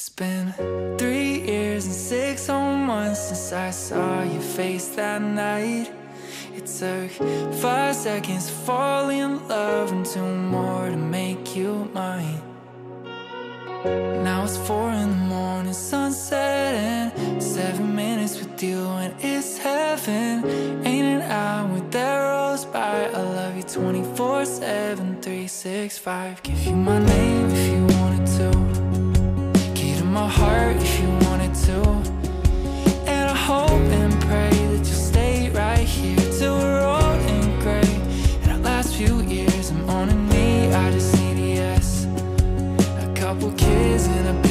It's been three years and six whole months since I saw your face that night. It took five seconds to fall in love and two more to make you mine. Now it's four in the morning, sunset, and seven minutes with you, and it's heaven. Ain't an hour that rolls by. I love you 24 7, 365. Give you my name if you few years I'm on a knee, I just need a yes A couple kids and a